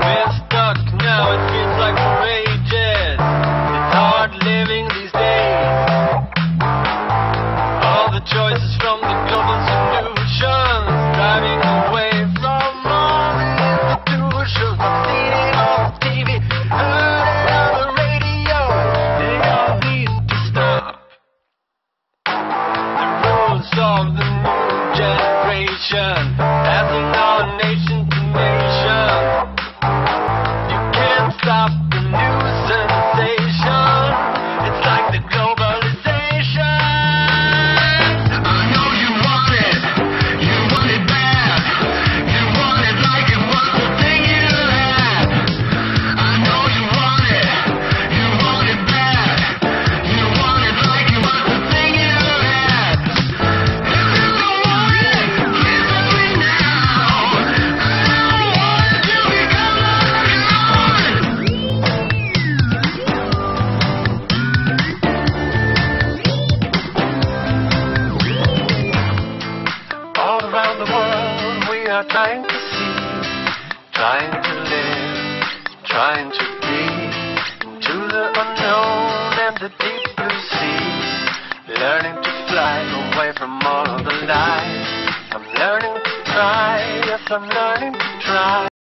Been stuck now, it feels like for ages. It's hard living these days. All the choices from the global solutions, driving away from all the institutions. I've it on TV, heard it on the radio. They all need to stop. The rules of the around the world we are trying to see, trying to live, trying to be, into the unknown and the deep blue seas. Learning to fly away from all the lies. I'm learning to try, yes, I'm learning to try.